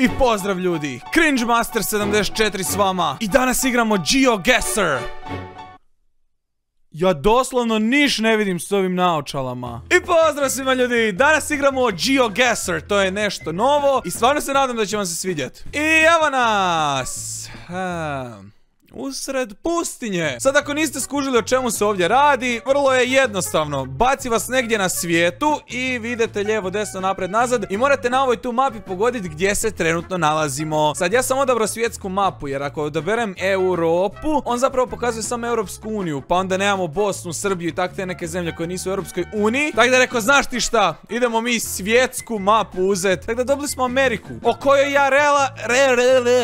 I pozdrav ljudi, Cringe Master 74 s vama i danas igramo GeoGuessr. Ja doslovno niš ne vidim s ovim naočalama. I pozdrav svima ljudi, danas igramo GeoGuessr, to je nešto novo i stvarno se nadam da će vam se svidjeti. I evo nas! Hmm. Usred pustinje. Sad ako niste skužili o čemu se ovdje radi, vrlo je jednostavno. Baci vas negdje na svijetu i vidite lijevo, desno, napred, nazad i morate na ovoj tu mapi pogoditi gdje se trenutno nalazimo. Sad ja sam odabrao svjetsku mapu jer ako odaberem Europu, on zapravo pokazuje samo Europsku uniju, pa onda nemamo Bosnu, Srbiju i tak te neke zemlje koje nisu u Europskoj uniji. Tako da rekao, znaš ti šta, idemo mi svjetsku mapu uzeti. Tako da dobili smo Ameriku, o kojoj ja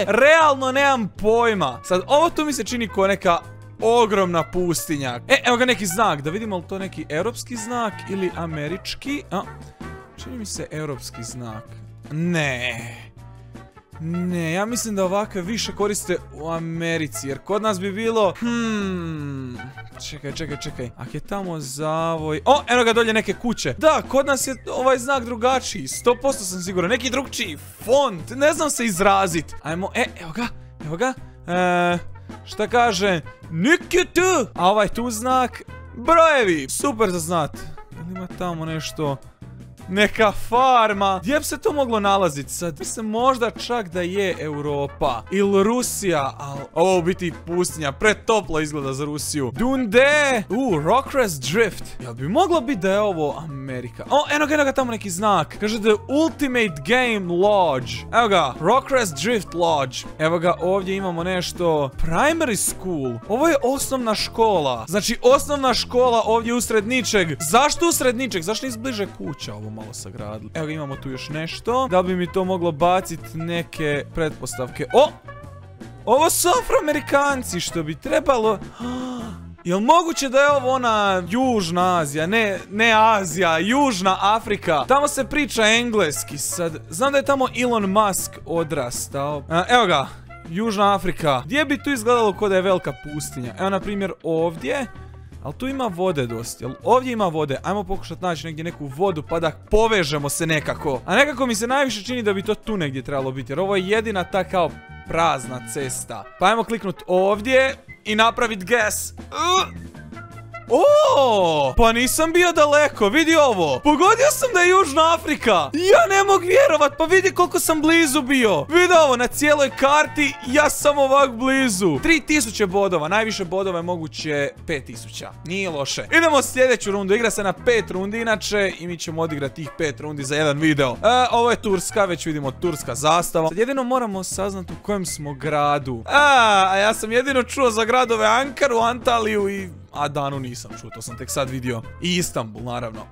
realno nemam pojma. Sad, ovo tu mi se čini kao neka ogromna pustinja. E, evo ga neki znak, da vidimo li to neki europski znak ili američki. A, čini mi se europski znak. Ne. Ne, ja mislim da ovakve više koriste u Americi, jer kod nas bi bilo... Hmm... Čekaj, čekaj, čekaj. Ak je tamo zavoj... O, evo ga dolje neke kuće. Da, kod nas je ovaj znak drugačiji. 100% sam siguran. Neki drugčiji font. Ne znam se izrazit. Ajmo, e, evo ga, evo ga. Eee... Šta kaže? Niki tu! A ovaj tu znak? Brojevi! Super za znat. Ima tamo nešto... Neka farma. Gdje bi se to moglo nalaziti sad? Mislim možda čak da je Europa. Ili Rusija. Ali ovo biti pustinja. Pretoplo izgleda za Rusiju. Dunde. U, Rockrest Drift. Jel bi moglo biti da je ovo Amerika? O, eno ga, eno ga tamo neki znak. Kaže The Ultimate Game Lodge. Evo ga. Rockrest Drift Lodge. Evo ga, ovdje imamo nešto. Primary School. Ovo je osnovna škola. Znači, osnovna škola ovdje usred ničeg. Zašto usred ničeg? Zašto iz bliže kuća ovo? Malo sagradili. Evo imamo tu još nešto. Da bi mi to moglo baciti neke pretpostavke. O! Ovo su afroamerikanci što bi trebalo... Jel moguće da je ovo ona Južna Azija, ne, ne Azija, Južna Afrika. Tamo se priča engleski sad. Znam da je tamo Elon Musk odrastao. evo ga, Južna Afrika. Gdje bi tu izgledalo kod je velika pustinja? Evo na primjer ovdje. Ali tu ima vode dosta, jel ovdje ima vode, ajmo pokušati naći negdje neku vodu pa da povežemo se nekako. A nekako mi se najviše čini da bi to tu negdje trebalo biti, jer ovo je jedina ta kao prazna cesta. Pa ajmo kliknut ovdje i napravit gas. O, pa nisam bio daleko, vidi ovo. Pogodio sam da je Južna Afrika. Ja ne mogu vjerovat, pa vidi koliko sam blizu bio. Vidi ovo, na cijeloj karti ja sam ovak blizu. 3000 bodova, najviše bodova je moguće 5000. Nije loše. Idemo sljedeću rundu, igra se na 5 rundi inače i mi ćemo odigrati tih 5 rundi za jedan video. E, ovo je Turska, već vidimo Turska zastava. Sad jedino moramo saznati u kojem smo gradu. A, a ja sam jedino čuo za gradove Ankaru, Antaliju i a Danu nisam čuo, to sam tek sad vidio. I Istanbul, naravno.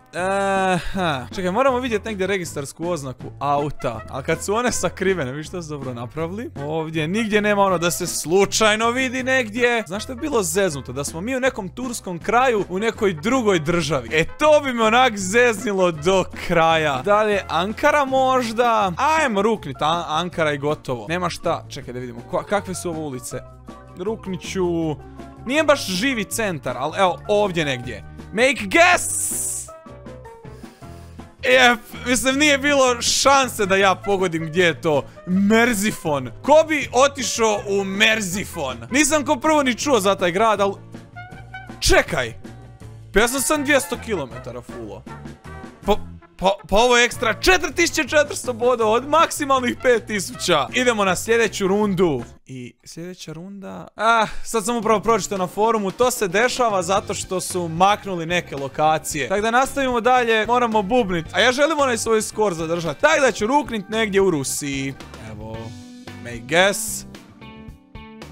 Čekaj, moramo vidjeti negdje registarsku oznaku auta. A kad su one sakrivene, vi što su dobro napravili? Ovdje nigdje nema ono da se slučajno vidi negdje. Znaš što je bilo zeznuto? Da smo mi u nekom turskom kraju u nekoj drugoj državi. E to bi me onak zeznilo do kraja. Dalje, Ankara možda? Ajmo ruknit, Ankara i gotovo. Nema šta. Čekaj da vidimo. kakve su ovo ulice? Rukniću... Nije baš živi centar, ali evo, ovdje negdje. Make guess! Ef, mislim, nije bilo šanse da ja pogodim gdje je to. Merzifon. Ko bi otišao u Merzifon? Nisam ko prvo ni čuo za taj grad, ali... Čekaj! Pa sam 200 km fulo. Pa, pa, ovo je ekstra 4400 bodova od maksimalnih 5000. Idemo na sljedeću rundu. I sljedeća runda... Ah, sad sam upravo pročito na forumu, to se dešava zato što su maknuli neke lokacije. Tako da nastavimo dalje, moramo bubnit. A ja želim onaj svoj skor zadržati. Tako da ću ruknit negdje u Rusiji. Evo, may guess.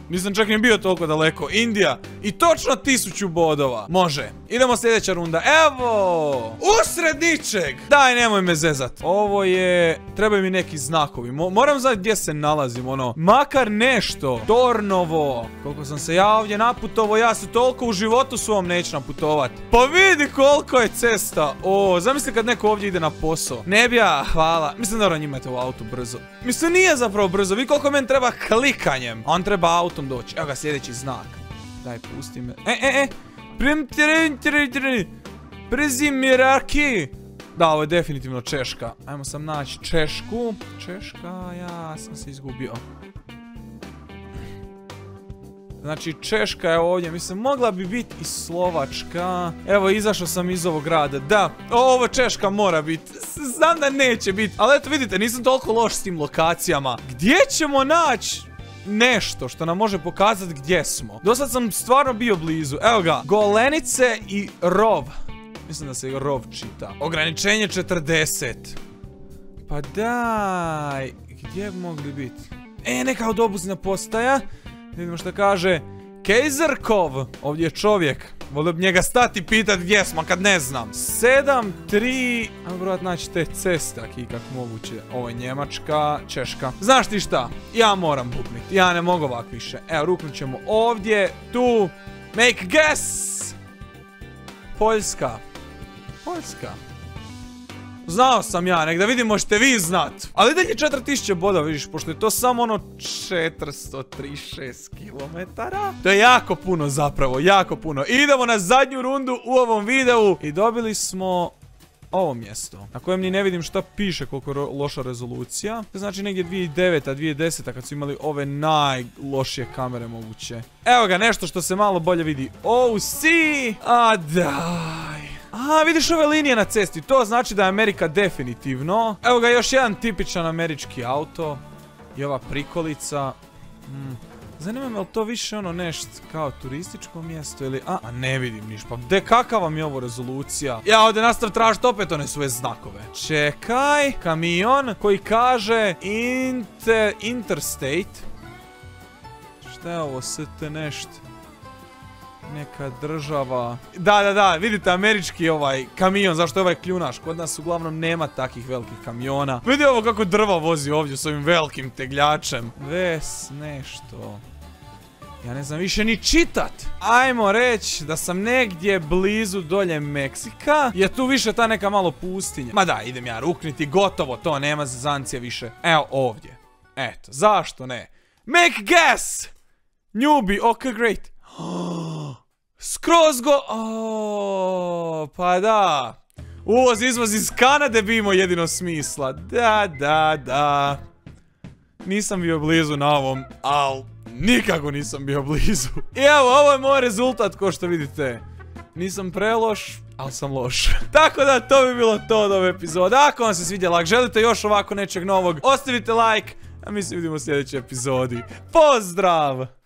Nisam čak ni bio toliko daleko. Indija. I točno tisuću bodova. Može. Idemo sljedeća runda. Evo! Usred ničeg! Daj, nemoj me zezat. Ovo je... Trebaju mi neki znakovi. moram znati gdje se nalazim, ono. Makar nešto. Tornovo. Koliko sam se ja ovdje naputovo, ja se toliko u životu svom neću naputovat. Pa vidi koliko je cesta. O, zamisli kad neko ovdje ide na posao. Ne bi ja, hvala. Mislim da njima u auto brzo. Mislim nije zapravo brzo. Vi koliko meni treba klikanjem. On treba autom doći. Evo ga sljedeći znak. Daj, pusti me. E, e, e. Prim, Prezimiraki. Da, ovo je definitivno Češka. Ajmo sam naći Češku. Češka, ja sam se izgubio. Znači Češka je ovdje, mislim mogla bi biti i Slovačka. Evo izašao sam iz ovog grada, da, ovo Češka mora biti. Znam da neće biti, ali eto vidite nisam toliko loš s tim lokacijama. Gdje ćemo naći nešto što nam može pokazati gdje smo? Do sad sam stvarno bio blizu, evo ga, Golenice i Rov. Mislim da se Rov čita. Ograničenje 40. Pa daj, gdje bi mogli biti? E, neka autobusna postaja. Vidimo što kaže Kejzerkov, ovdje je čovjek Volio bi njega stati pitat gdje smo kad ne znam. 7, 3 Ajmo brojat naći te ceste aki kako moguće. Ovo je Njemačka, Češka. Znaš ti šta? Ja moram buknit Ja ne mogu ovak više. Evo ruknut ćemo ovdje, tu. Make guess! Poljska. Poljska Znao sam ja, nek da vidim možete vi znat. Ali dalje 4000 boda, vidiš, pošto je to samo ono 436 km. To je jako puno zapravo, jako puno. Idemo na zadnju rundu u ovom videu i dobili smo ovo mjesto, na kojem ni ne vidim šta piše koliko loša rezolucija. To znači negdje 2009-a, 2010-a kad su imali ove najlošije kamere moguće. Evo ga, nešto što se malo bolje vidi. Oh! A daj. A, vidiš ove linije na cesti, to znači da je Amerika definitivno. Evo ga još jedan tipičan američki auto. I ova prikolica. Hmm. Zanima me li to više ono nešto kao turističko mjesto ili... A, ne vidim niš, pa de kakva vam je ovo rezolucija? Ja ovdje nastav tražiti opet one svoje znakove. Čekaj, kamion koji kaže Inter... Interstate. Šta je ovo, ST nešto? Neka država... Da, da, da, vidite američki ovaj kamion, zašto je ovaj kljunaš? Kod nas uglavnom nema takih velikih kamiona. Vidi ovo kako drva vozi ovdje s ovim velikim tegljačem. Ves, nešto... Ja ne znam više ni čitat. Ajmo reći da sam negdje blizu dolje Meksika. Je tu više ta neka malo pustinja. Ma da, idem ja rukniti, gotovo, to nema zazancije više. Evo ovdje. Eto, zašto ne? Make guess! Newbie, ok, great. Skroz go... Oh, pa da. Uvoz, izvoz iz Kanade bi imao jedino smisla. Da, da, da. Nisam bio blizu na ovom, al nikako nisam bio blizu. I evo, ovo je moj rezultat, ko što vidite. Nisam preloš, ali sam loš. Tako da, to bi bilo to od ove epizode. Ako vam se svidjela, ako želite još ovako nečeg novog, ostavite like, a mi se vidimo u sljedećoj epizodi. Pozdrav!